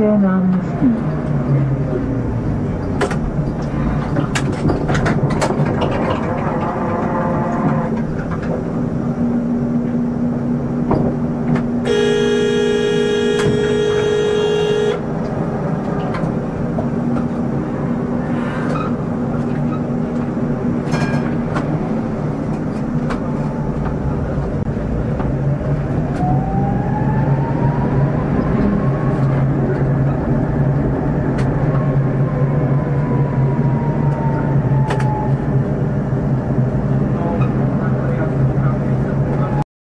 Příští zastávka Malostranské.